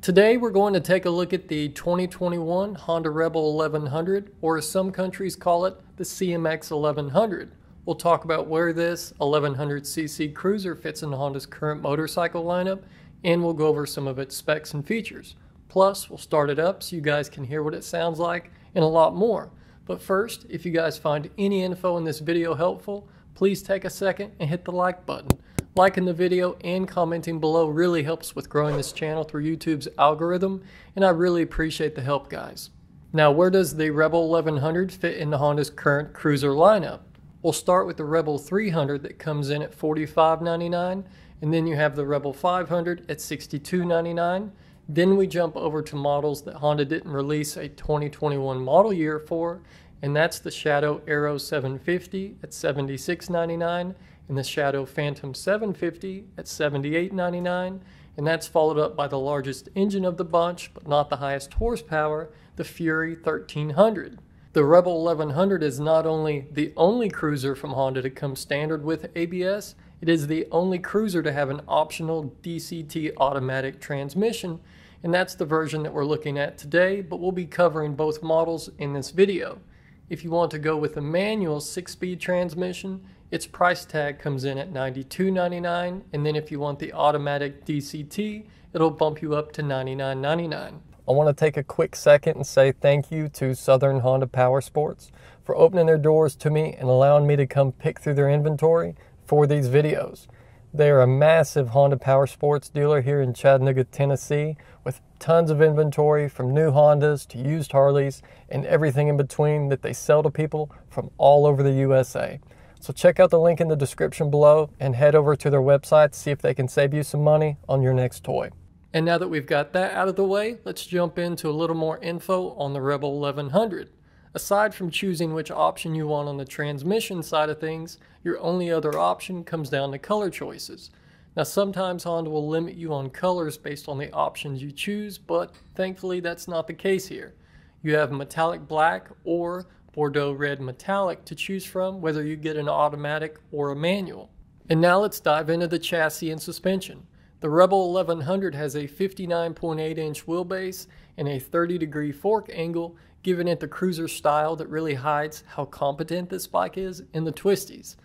Today we're going to take a look at the 2021 Honda Rebel 1100, or as some countries call it, the CMX 1100. We'll talk about where this 1100cc cruiser fits into Honda's current motorcycle lineup, and we'll go over some of its specs and features. Plus, we'll start it up so you guys can hear what it sounds like and a lot more. But first, if you guys find any info in this video helpful, please take a second and hit the like button. Liking the video and commenting below really helps with growing this channel through YouTube's algorithm, and I really appreciate the help, guys. Now, where does the Rebel 1100 fit into Honda's current cruiser lineup? We'll start with the Rebel 300 that comes in at $45.99, and then you have the Rebel 500 at $62.99. Then we jump over to models that Honda didn't release a 2021 model year for, and that's the Shadow Aero 750 at $76.99 and the Shadow Phantom 750 at $78.99, and that's followed up by the largest engine of the bunch, but not the highest horsepower, the Fury 1300. The Rebel 1100 is not only the only cruiser from Honda to come standard with ABS, it is the only cruiser to have an optional DCT automatic transmission, and that's the version that we're looking at today, but we'll be covering both models in this video. If you want to go with a manual 6-speed transmission, its price tag comes in at $92.99, and then if you want the automatic DCT, it'll bump you up to $99.99. I want to take a quick second and say thank you to Southern Honda Power Sports for opening their doors to me and allowing me to come pick through their inventory for these videos. They are a massive Honda Power Sports dealer here in Chattanooga, Tennessee, with tons of inventory from new Hondas to used Harleys and everything in between that they sell to people from all over the USA. So check out the link in the description below and head over to their website to see if they can save you some money on your next toy. And now that we've got that out of the way, let's jump into a little more info on the Rebel 1100. Aside from choosing which option you want on the transmission side of things, your only other option comes down to color choices. Now sometimes Honda will limit you on colors based on the options you choose, but thankfully that's not the case here. You have metallic black or Bordeaux red metallic to choose from whether you get an automatic or a manual. And now let's dive into the chassis and suspension. The Rebel 1100 has a 59.8 inch wheelbase and a 30 degree fork angle giving it the cruiser style that really hides how competent this bike is in the twisties.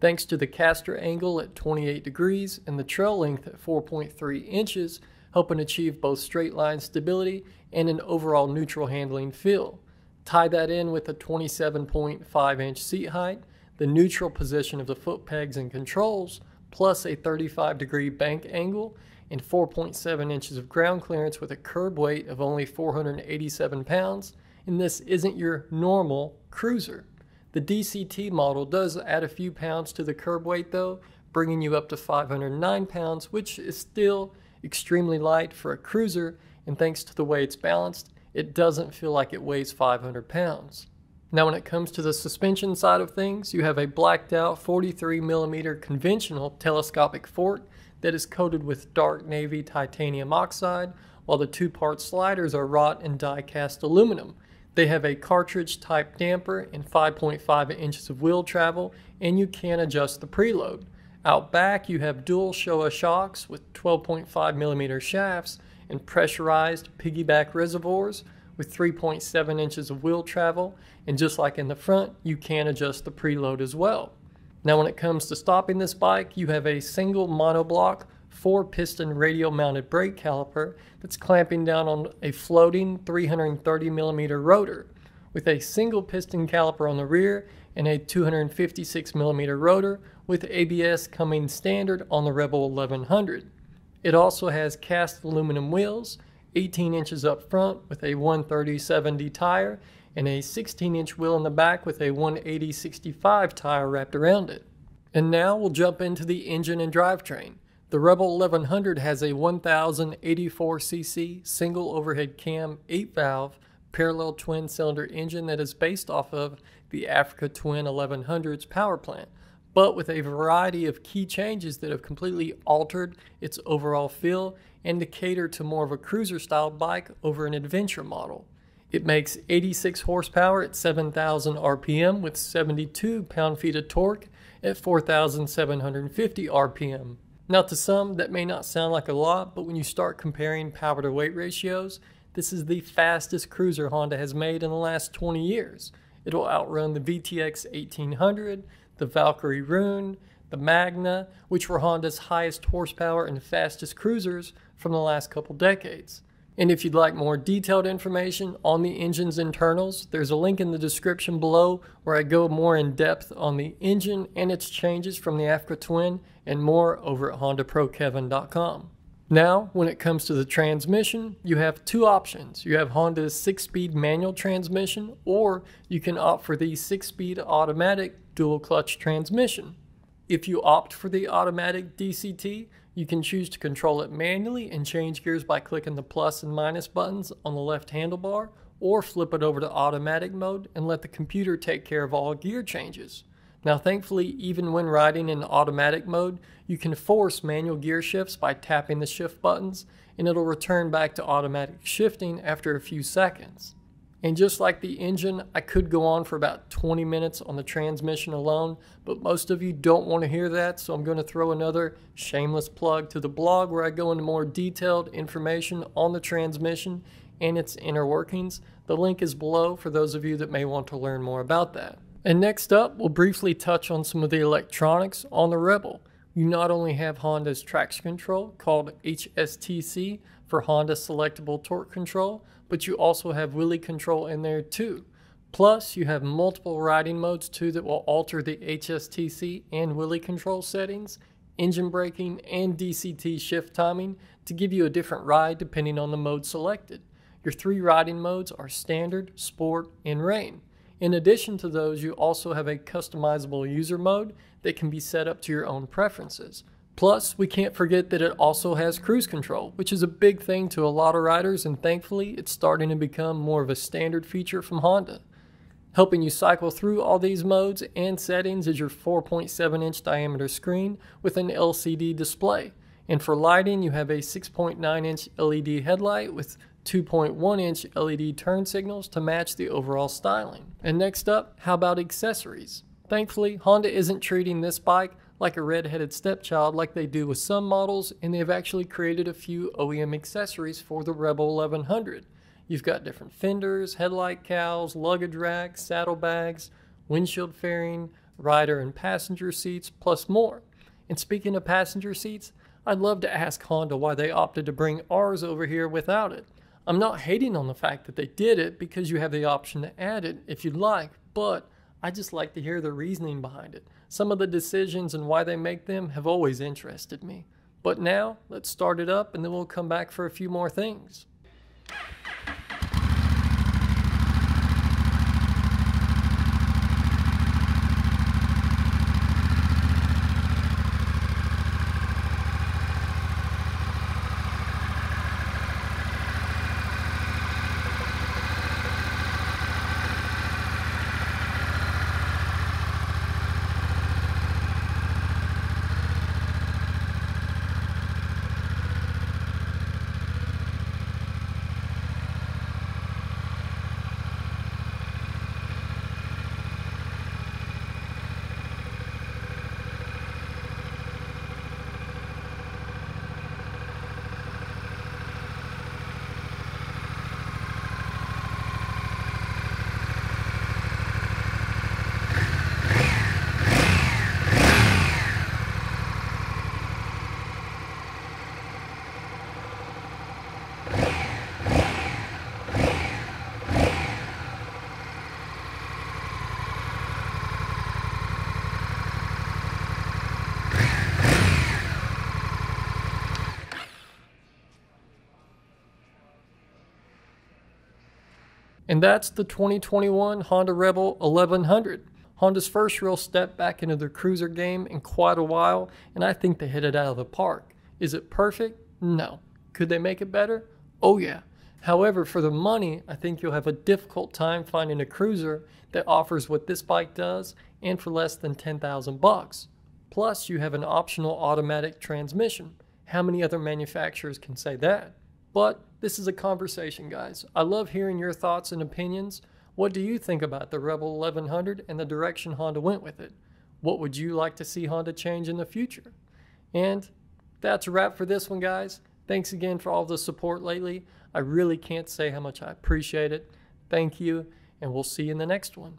Thanks to the caster angle at 28 degrees and the trail length at 4.3 inches, helping achieve both straight line stability and an overall neutral handling feel. Tie that in with a 27.5 inch seat height, the neutral position of the foot pegs and controls, plus a 35 degree bank angle, and 4.7 inches of ground clearance with a curb weight of only 487 pounds, and this isn't your normal cruiser. The DCT model does add a few pounds to the curb weight though, bringing you up to 509 pounds, which is still extremely light for a cruiser, and thanks to the way it's balanced, it doesn't feel like it weighs 500 pounds. Now when it comes to the suspension side of things, you have a blacked out 43 millimeter conventional telescopic fork that is coated with dark navy titanium oxide, while the two-part sliders are wrought in die-cast aluminum. They have a cartridge type damper and 5.5 inches of wheel travel, and you can adjust the preload. Out back, you have dual Showa shocks with 12.5 millimeter shafts and pressurized piggyback reservoirs with 3.7 inches of wheel travel, and just like in the front, you can adjust the preload as well. Now when it comes to stopping this bike, you have a single monoblock four piston radial mounted brake caliper that's clamping down on a floating 330 millimeter rotor with a single piston caliper on the rear and a 256 millimeter rotor with ABS coming standard on the Rebel 1100. It also has cast aluminum wheels, 18 inches up front with a 130-70 tire and a 16 inch wheel in the back with a 180-65 tire wrapped around it. And now we'll jump into the engine and drivetrain. The Rebel 1100 has a 1084cc single overhead cam 8 valve parallel twin cylinder engine that is based off of the Africa Twin 1100's power plant, but with a variety of key changes that have completely altered its overall feel and to cater to more of a cruiser style bike over an adventure model. It makes 86 horsepower at 7,000 RPM with 72 pound feet of torque at 4,750 RPM. Now, to some, that may not sound like a lot, but when you start comparing power to weight ratios, this is the fastest cruiser Honda has made in the last 20 years. It'll outrun the VTX 1800, the Valkyrie Rune, the Magna, which were Honda's highest horsepower and fastest cruisers from the last couple decades. And if you'd like more detailed information on the engine's internals, there's a link in the description below where I go more in depth on the engine and its changes from the Africa Twin and more over at HondaProKevin.com. Now, when it comes to the transmission, you have two options. You have Honda's 6-speed manual transmission or you can opt for the 6-speed automatic dual clutch transmission. If you opt for the automatic DCT, you can choose to control it manually and change gears by clicking the plus and minus buttons on the left handlebar, or flip it over to automatic mode and let the computer take care of all gear changes. Now thankfully, even when riding in automatic mode, you can force manual gear shifts by tapping the shift buttons and it'll return back to automatic shifting after a few seconds. And just like the engine, I could go on for about 20 minutes on the transmission alone, but most of you don't want to hear that, so I'm going to throw another shameless plug to the blog where I go into more detailed information on the transmission and its inner workings. The link is below for those of you that may want to learn more about that. And next up, we'll briefly touch on some of the electronics on the Rebel. You not only have Honda's traction control called HSTC for Honda Selectable Torque Control, but you also have wheelie control in there too. Plus, you have multiple riding modes too that will alter the HSTC and wheelie control settings, engine braking, and DCT shift timing to give you a different ride depending on the mode selected. Your three riding modes are Standard, Sport, and Rain. In addition to those, you also have a customizable user mode that can be set up to your own preferences. Plus, we can't forget that it also has cruise control, which is a big thing to a lot of riders, and thankfully, it's starting to become more of a standard feature from Honda. Helping you cycle through all these modes and settings is your 4.7 inch diameter screen with an LCD display. And for lighting, you have a 6.9 inch LED headlight with 2.1 inch LED turn signals to match the overall styling. And next up, how about accessories? Thankfully, Honda isn't treating this bike like a red-headed stepchild like they do with some models, and they've actually created a few OEM accessories for the Rebel 1100. You've got different fenders, headlight cowls, luggage racks, saddlebags, windshield fairing, rider and passenger seats, plus more. And speaking of passenger seats, I'd love to ask Honda why they opted to bring ours over here without it. I'm not hating on the fact that they did it because you have the option to add it if you'd like, but I just like to hear the reasoning behind it. Some of the decisions and why they make them have always interested me. But now, let's start it up and then we'll come back for a few more things. And that's the 2021 Honda Rebel 1100. Honda's first real step back into their cruiser game in quite a while, and I think they hit it out of the park. Is it perfect? No. Could they make it better? Oh yeah. However, for the money, I think you'll have a difficult time finding a cruiser that offers what this bike does and for less than 10,000 bucks. Plus, you have an optional automatic transmission. How many other manufacturers can say that? But this is a conversation, guys. I love hearing your thoughts and opinions. What do you think about the Rebel 1100 and the direction Honda went with it? What would you like to see Honda change in the future? And That's a wrap for this one, guys. Thanks again for all the support lately. I really can't say how much I appreciate it. Thank you, and we'll see you in the next one.